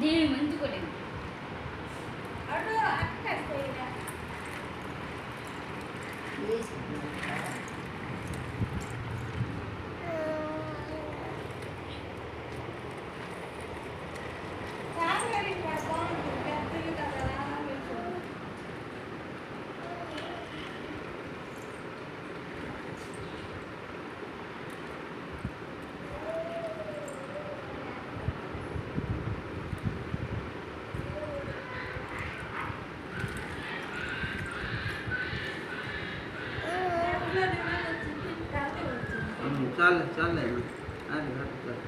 దీని మంచి కొట్టింది చాలు चाललंय चाललंय ना.